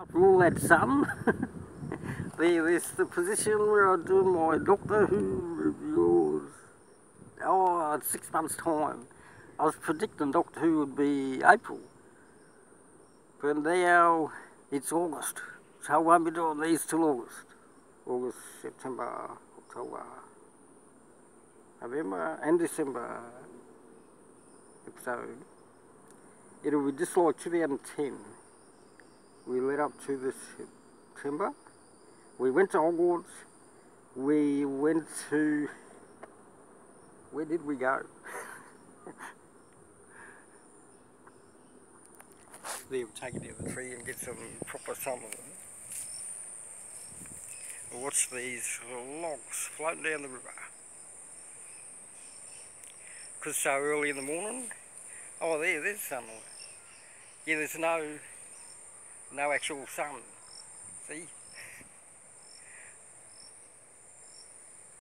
After all that sun, there's the position where I do my Doctor Who reviews. Oh, in six months' time. I was predicting Doctor Who would be April. But now it's August. So I won't be doing these till August. August, September, October, November and December episode. It'll be just like 2010 we led up to this September. We went to Hogwarts. We went to. Where did we go? They'll take it down the tree and get some proper sun it. Watch these logs floating down the river. Because so early in the morning. Oh, there, there's sun. Yeah, there's no no actual sun. See?